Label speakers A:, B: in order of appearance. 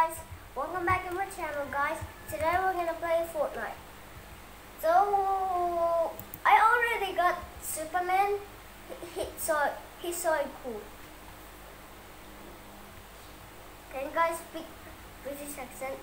A: guys, welcome back to my channel guys. Today we're gonna play Fortnite. So I already got Superman. He, he so he's so cool. Can you guys speak British accent?